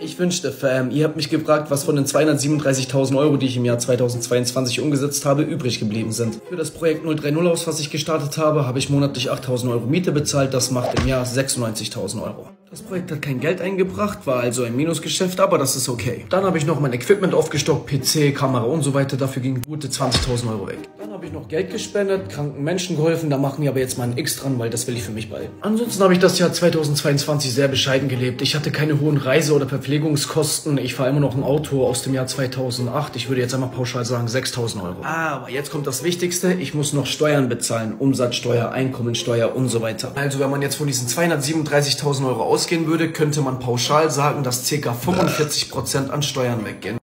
Ich wünschte, Fam, ihr habt mich gefragt, was von den 237.000 Euro, die ich im Jahr 2022 umgesetzt habe, übrig geblieben sind. Für das Projekt 030 aus, was ich gestartet habe, habe ich monatlich 8.000 Euro Miete bezahlt. Das macht im Jahr 96.000 Euro. Das Projekt hat kein Geld eingebracht, war also ein Minusgeschäft, aber das ist okay. Dann habe ich noch mein Equipment aufgestockt, PC, Kamera und so weiter. Dafür gingen gute 20.000 Euro weg. Dann habe ich noch Geld gespendet, kranken Menschen geholfen. Da machen wir aber jetzt mal ein X dran, weil das will ich für mich behalten. Ansonsten habe ich das Jahr 2022 sehr bescheiden gelebt. Ich hatte keine hohen Reise- oder Verpflegungskosten. Ich fahre immer noch ein Auto aus dem Jahr 2008. Ich würde jetzt einmal pauschal sagen 6.000 Euro. Aber jetzt kommt das Wichtigste. Ich muss noch Steuern bezahlen. Umsatzsteuer, Einkommensteuer und so weiter. Also wenn man jetzt von diesen 237.000 Euro ausgehen würde, könnte man pauschal sagen, dass ca. 45% an Steuern weggehen.